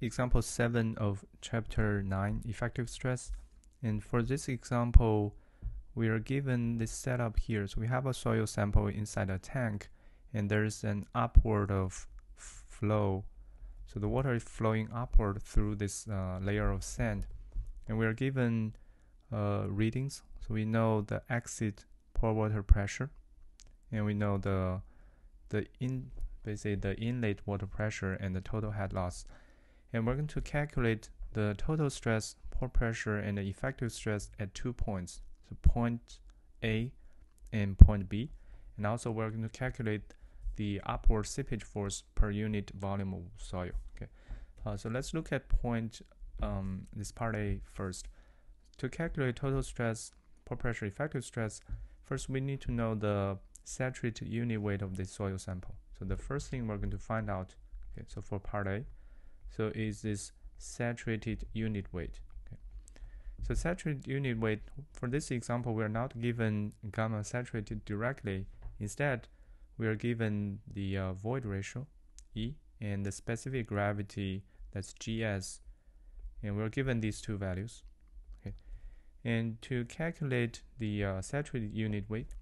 example 7 of chapter 9 effective stress. And for this example we are given this setup here. So we have a soil sample inside a tank and there's an upward of flow. So the water is flowing upward through this uh, layer of sand. And we are given uh, readings. So we know the exit pore water pressure and we know the the in basically the inlet water pressure and the total head loss and we're going to calculate the total stress, pore pressure, and the effective stress at two points, so point A and point B. And also we're going to calculate the upward seepage force per unit volume of soil. Okay, uh, so let's look at point um, this part A first. To calculate total stress, pore pressure, effective stress, first we need to know the saturated unit weight of the soil sample. So the first thing we're going to find out, okay, so for part A, so is this saturated unit weight. Okay. So saturated unit weight, for this example, we are not given gamma saturated directly. Instead, we are given the uh, void ratio, E, and the specific gravity, that's GS, and we're given these two values. Okay. And to calculate the uh, saturated unit weight,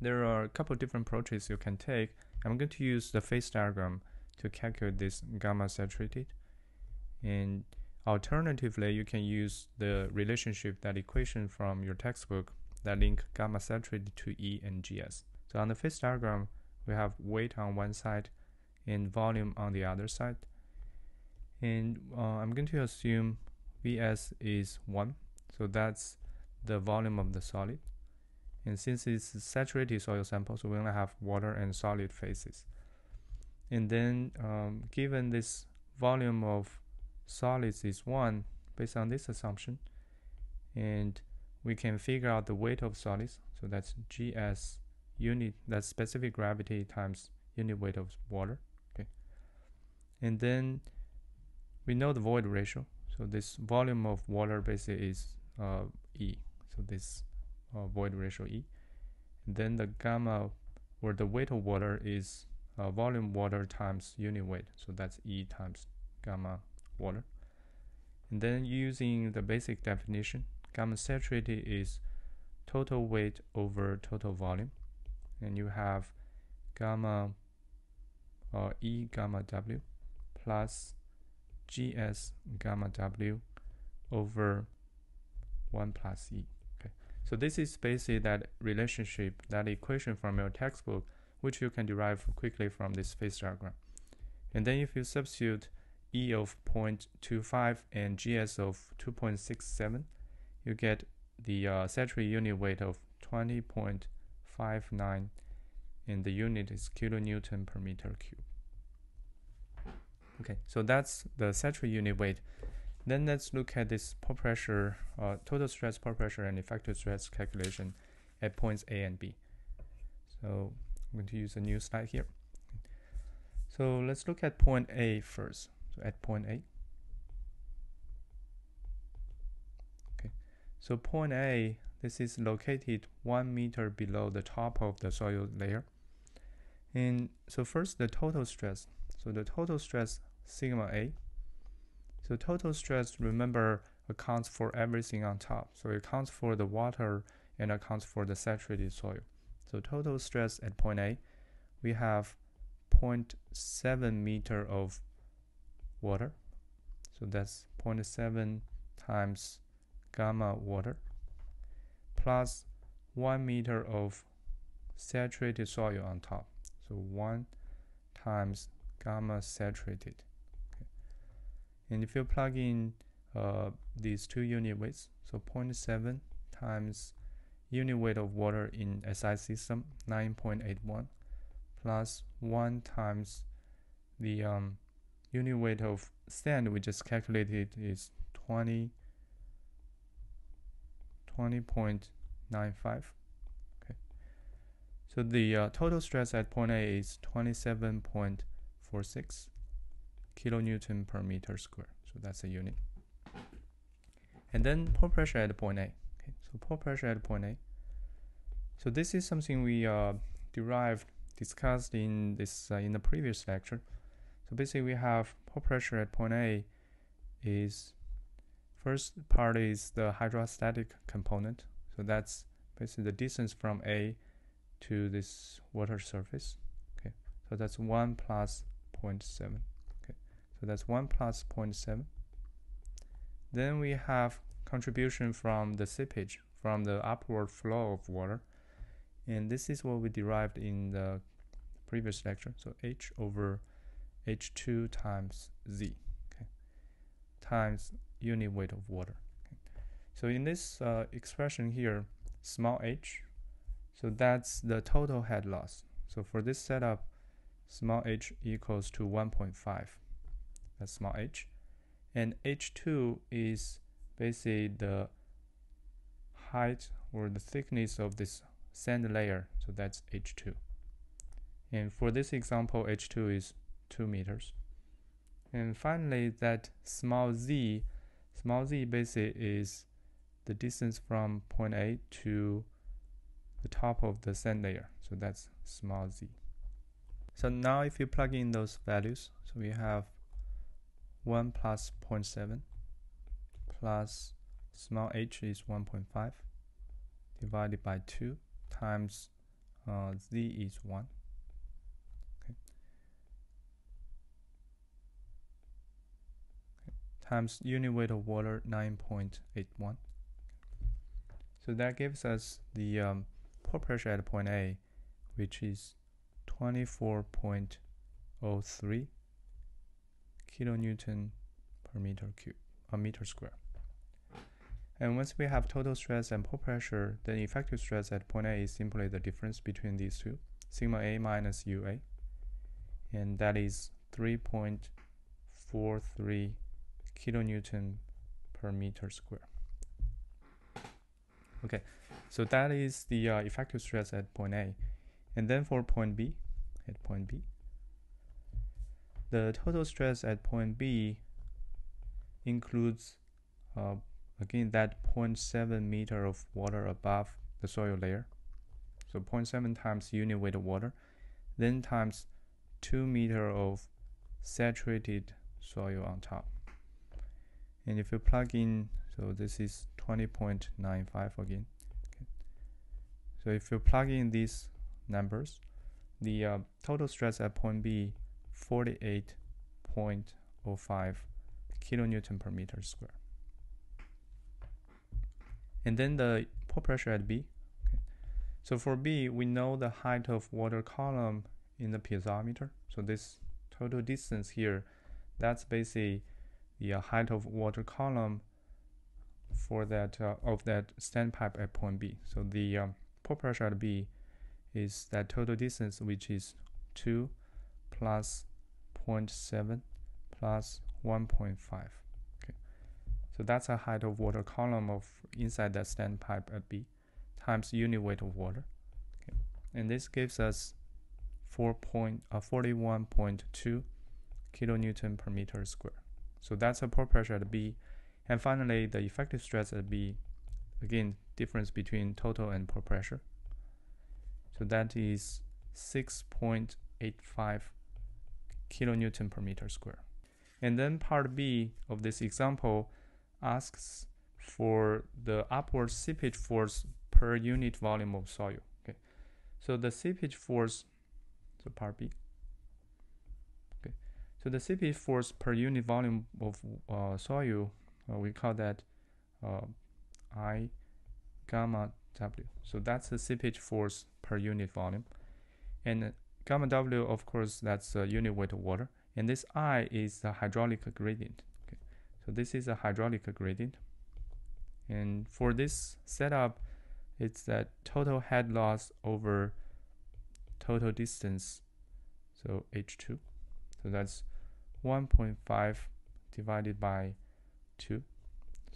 there are a couple different approaches you can take. I'm going to use the phase diagram to calculate this gamma saturated. And alternatively, you can use the relationship, that equation from your textbook that link gamma saturated to E and GS. So on the phase diagram, we have weight on one side and volume on the other side. And uh, I'm going to assume Vs is 1. So that's the volume of the solid. And since it's saturated soil sample, so we only have water and solid phases. And then um, given this volume of solids is 1 based on this assumption, and we can figure out the weight of solids. So that's GS unit, that's specific gravity times unit weight of water. Okay. And then we know the void ratio. So this volume of water basically is uh, E. So this uh, void ratio E. And then the gamma or the weight of water is uh, volume water times unit weight. So that's E times gamma water. And then using the basic definition, gamma saturated is total weight over total volume. And you have gamma uh, E gamma W plus GS gamma W over 1 plus E. Okay. So this is basically that relationship, that equation from your textbook which you can derive quickly from this phase diagram. And then if you substitute E of 0.25 and GS of 2.67, you get the uh, saturated unit weight of 20.59 and the unit is kilonewton per meter cube. Okay, so that's the saturated unit weight. Then let's look at this pore pressure, uh, total stress, pore pressure, and effective stress calculation at points A and B. So I'm going to use a new slide here. So let's look at point A first. So at point A. Okay. So point A, this is located one meter below the top of the soil layer. And so first the total stress. So the total stress sigma A. So total stress, remember, accounts for everything on top. So it accounts for the water and accounts for the saturated soil. So total stress at point A, we have 0.7 meter of water. So that's 0.7 times gamma water plus 1 meter of saturated soil on top. So 1 times gamma saturated. Okay. And if you plug in uh, these two unit weights, so 0.7 times unit weight of water in SI system 9.81 plus 1 times the um, unit weight of sand we just calculated is 20 20.95 okay. So the uh, total stress at point A is 27.46 kilonewton per meter square so that's a unit. And then pore pressure at point A so pore pressure at point A. So this is something we uh, derived, discussed in this uh, in the previous lecture. So basically we have pore pressure at point A is first part is the hydrostatic component. So that's basically the distance from A to this water surface. Okay, so that's 1 plus 0.7. Okay, so that's 1 plus 0.7. Then we have contribution from the seepage, from the upward flow of water. And this is what we derived in the previous lecture. So H over H2 times Z, okay, times unit weight of water. Okay. So in this uh, expression here, small h, so that's the total head loss. So for this setup, small h equals to 1.5. That's small h. And h2 is basically the height or the thickness of this sand layer. So that's h2. And for this example, h2 is 2 meters. And finally, that small z, small z basically is the distance from point A to the top of the sand layer. So that's small z. So now if you plug in those values, so we have 1 plus 0.7 plus small h is 1.5 divided by 2 times uh, z is 1. Okay. okay. Times unit weight of water 9.81. So that gives us the um, pore pressure at point A, which is 24.03 kilonewton per meter cube, a meter square. And once we have total stress and pore pressure, then effective stress at point A is simply the difference between these two, sigma A minus UA, and that is 3.43 kilonewton per meter square. Okay, so that is the uh, effective stress at point A. And then for point B, at point B, the total stress at point B includes, uh, again, that 0.7 meter of water above the soil layer. So 0.7 times unit weight of water, then times 2 meter of saturated soil on top. And if you plug in so this is 20.95 again. Okay. So if you plug in these numbers, the uh, total stress at point B 48.05 kilonewton per meter square. And then the pore pressure at B. Okay. So for B, we know the height of water column in the piezometer. So this total distance here, that's basically the uh, height of water column for that uh, of that standpipe at point B. So the um, pore pressure at B is that total distance, which is 2 plus 0.7 plus 1.5. So that's a height of water column of inside that standpipe at B times unit weight of water. Okay, and this gives us 4 point, uh, 41.2 kilonewton per meter square. So that's a pore pressure at B and finally, the effective stress at B, again, difference between total and pore pressure. So that is 6.85 kilonewton per meter square. And then part B of this example asks for the upward seepage force per unit volume of soil. Okay, so the seepage force, so part B. Okay, so the seepage force per unit volume of uh, soil uh, we call that uh, I gamma W. So that's the seepage force per unit volume. And gamma W, of course, that's the unit weight of water. And this I is the hydraulic gradient. So this is a hydraulic gradient. And for this setup, it's that total head loss over total distance, so H2. So that's 1.5 divided by 2.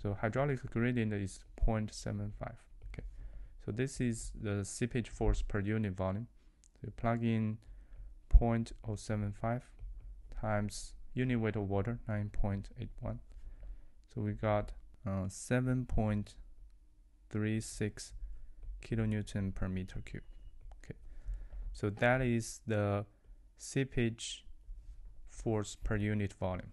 So hydraulic gradient is 0.75. Okay, so this is the seepage force per unit volume. So you plug in 0.075 times unit weight of water 9.81. So we got uh, 7.36 kilonewton per meter cube. Okay, so that is the seepage force per unit volume.